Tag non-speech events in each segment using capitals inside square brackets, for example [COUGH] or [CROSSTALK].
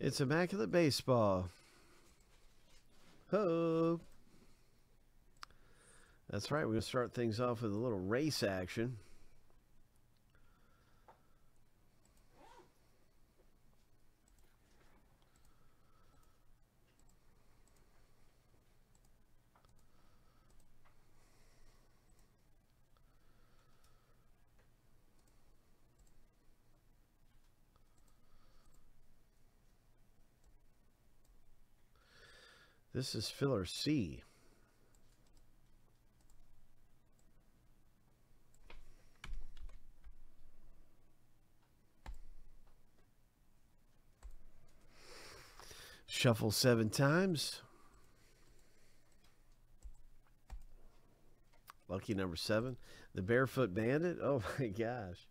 It's Immaculate Baseball. Ho! That's right. We're going to start things off with a little race action. This is filler C. Shuffle seven times. Lucky number seven. The Barefoot Bandit. Oh [LAUGHS] my gosh.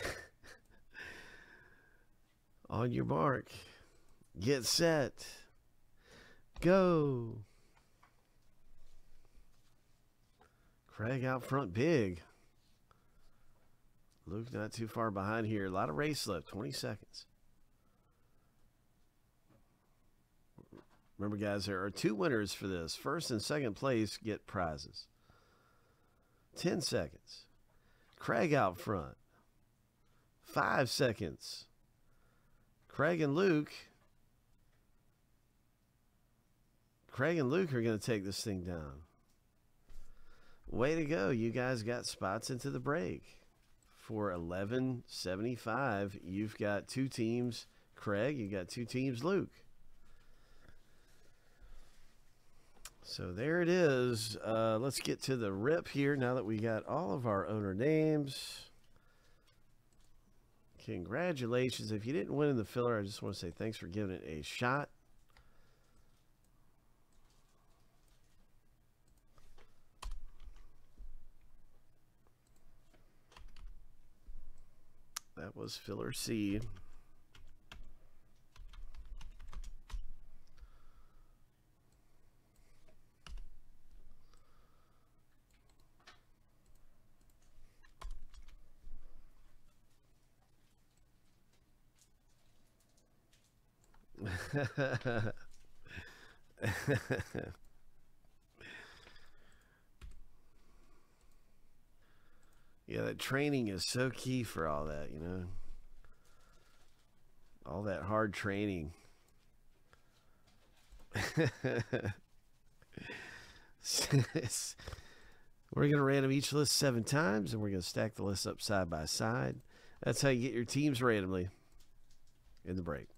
[LAUGHS] On your mark. Get set. Go. Craig out front big. Luke not too far behind here. A lot of race left. 20 seconds. Remember, guys, there are two winners for this. First and second place get prizes. 10 seconds. Craig out front. Five seconds. Craig and Luke. Craig and Luke are going to take this thing down. Way to go. You guys got spots into the break. For 1175, you've got two teams. Craig, you got two teams, Luke. So there it is. Uh, let's get to the rip here now that we got all of our owner names. Congratulations. If you didn't win in the filler, I just want to say thanks for giving it a shot. That was filler C. [LAUGHS] yeah, that training is so key for all that, you know. All that hard training. [LAUGHS] we're going to random each list seven times, and we're going to stack the lists up side by side. That's how you get your teams randomly in the break.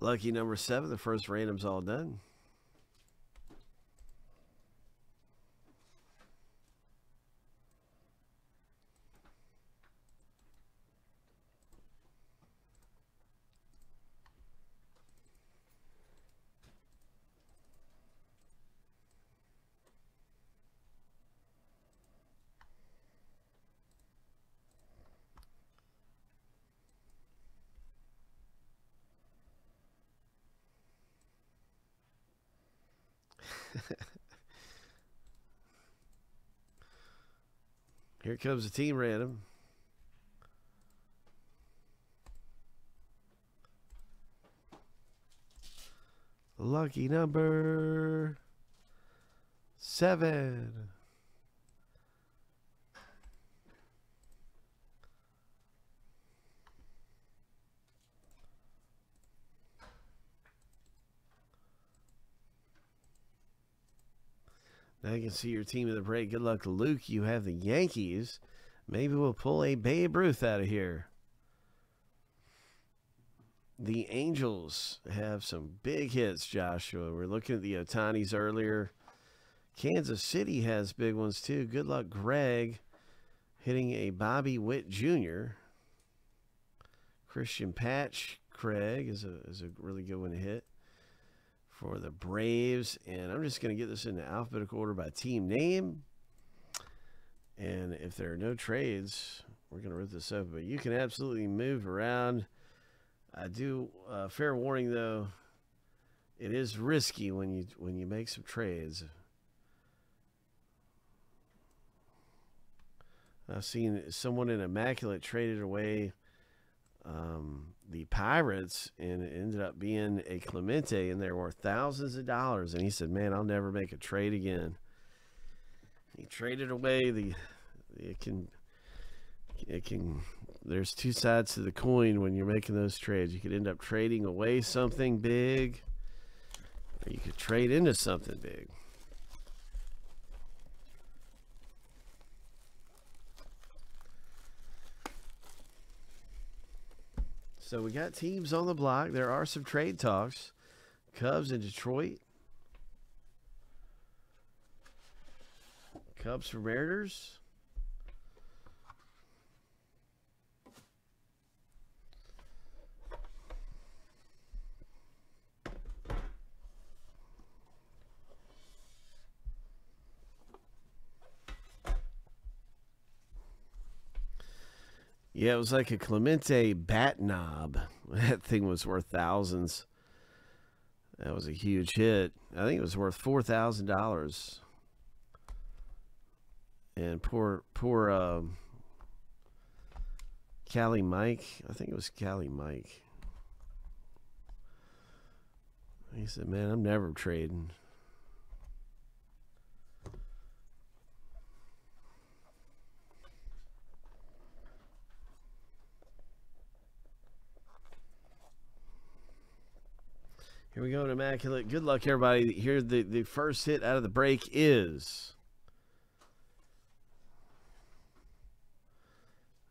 Lucky number seven, the first random's all done. Here comes the team random. Lucky number seven. You can see your team in the break. Good luck Luke. You have the Yankees. Maybe we'll pull a Babe Ruth out of here. The Angels have some big hits, Joshua. We're looking at the Ohtanis earlier. Kansas City has big ones too. Good luck, Greg, hitting a Bobby Witt Jr. Cristian Pache, Craig is a is a really good one to hit for the Braves. And I'm just going to get this in alphabetical order by team name. And if there are no trades, we're going to rip this up. But you can absolutely move around. I do, uh, fair warning though, it is risky when you when you make some trades. I've seen someone in immaculate traded away um, the Pirates, and it ended up being a Clemente, and there were thousands of dollars. And he said, "Man, I'll never make a trade again." He traded away the. It can. It can. There's two sides to the coin when you're making those trades. You could end up trading away something big, or you could trade into something big. So we got teams on the block. There are some trade talks. Cubs in Detroit. Cubs for Mariners. Yeah, it was like a Clemente bat knob. [LAUGHS] That thing was worth thousands. That was a huge hit. I think it was worth four thousand dollars. And poor, poor uh, Cali Mike. I think it was Cali Mike. He said, "Man, I'm never trading." Here we go, immaculate. Good luck, everybody. Here, the, the first hit out of the break is.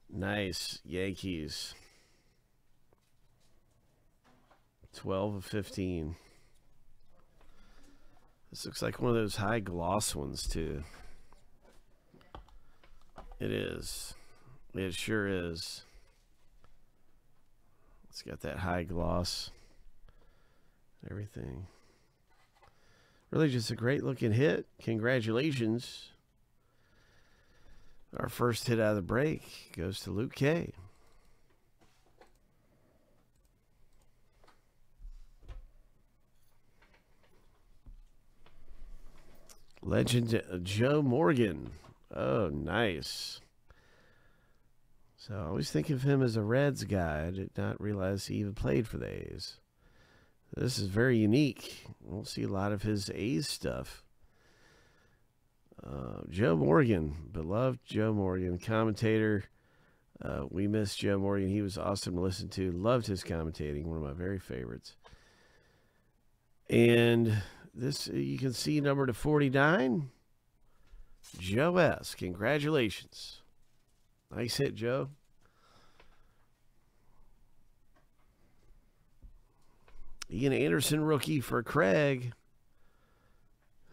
Nice. Yankees. 12 of 15. This looks like one of those high gloss ones, too. It is. It sure is. It's got that high gloss everything. Really just a great looking hit. Congratulations. Our first hit out of the break goes to Luke K. Legend uh, Joe Morgan. Oh, nice. So I always think of him as a Reds guy. I did not realize he even played for the A's. This is very unique. We'll see a lot of his A's stuff. Uh, Joe Morgan, beloved Joe Morgan, commentator. Uh, we miss Joe Morgan. He was awesome to listen to. Loved his commentating, one of my very favorites. And this, you can see number to 49, Joe S. Congratulations. Nice hit, Joe. Ian Anderson rookie for Craig.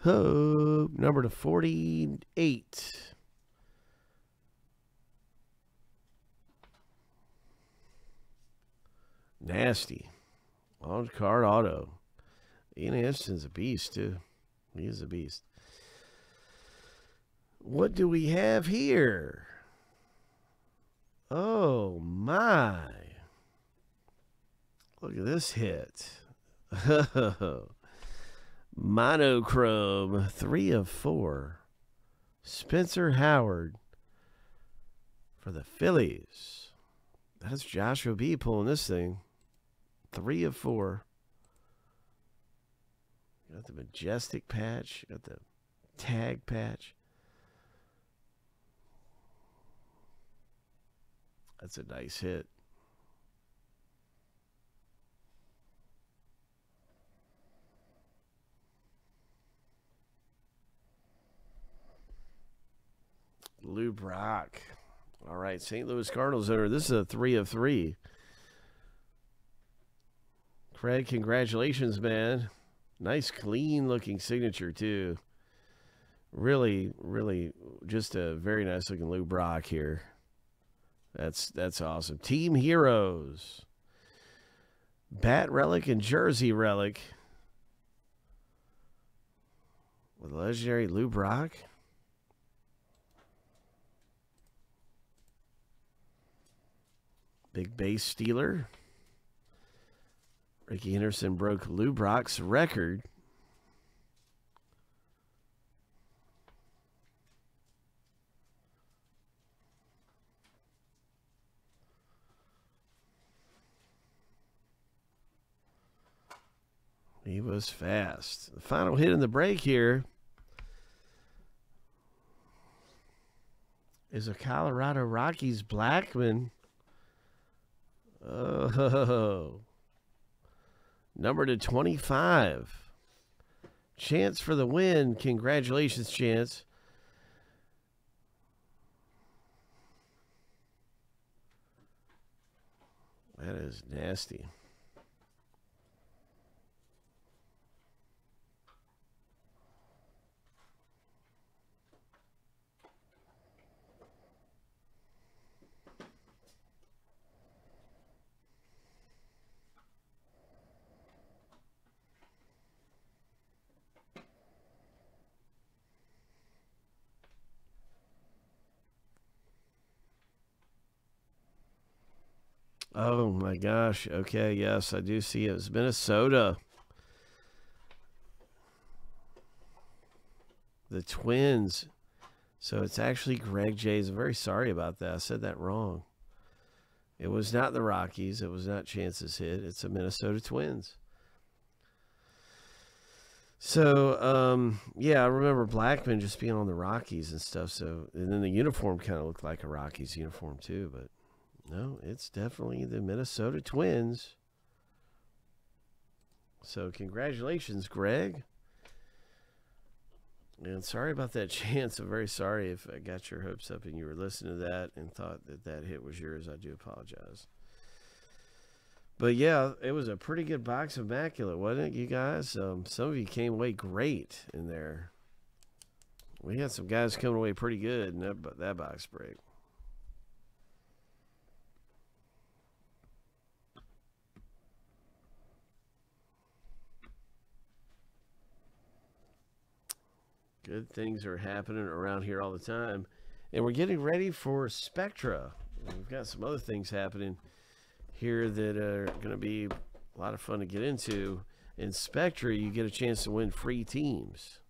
Oh, number to 48. Nasty. On card auto. Ian Anderson's a beast, too. He is a beast. What do we have here? Oh, my. Look at this hit. [LAUGHS] Monochrome, three of four. Spencer Howard for the Phillies. That's Joshua B pulling this thing. Three of four. Got the majestic patch. Got the tag patch. That's a nice hit. Lou Brock. All right, St. Louis Cardinals owner. This is a three of three. Craig, congratulations, man. Nice, clean looking signature, too. Really, really just a very nice looking Lou Brock here. That's that's awesome. Team Heroes. Bat Relic and Jersey Relic. With legendary Lou Brock. Big base stealer. Rickey Henderson broke Lou Brock's record. He was fast. The final hit in the break here is a Colorado Rockies Blackmon. Oh. [LAUGHS] Number to 25. Chance for the win. Congratulations, Chance. That is nasty. Oh my gosh. Okay, yes, I do see it. It's Minnesota. The Twins. So it's actually Greg Jays. I'm very sorry about that. I said that wrong. It was not the Rockies. It was not Chance's hit. It's the Minnesota Twins. So, um, yeah, I remember Blackmon just being on the Rockies and stuff. So, and then the uniform kind of looked like a Rockies uniform too. But no, it's definitely the Minnesota Twins. So, congratulations, Greg. And sorry about that [LAUGHS] chance. I'm very sorry if I got your hopes up and you were listening to that and thought that that hit was yours. I do apologize. But yeah, it was a pretty good box of Immaculate, wasn't it, you guys? Um, some of you came away great in there. We had some guys coming away pretty good in that, that box break. Good things are happening around here all the time. And we're getting ready for Spectra. We've got some other things happening here that are going to be a lot of fun to get into. In Spectra, you get a chance to win free teams.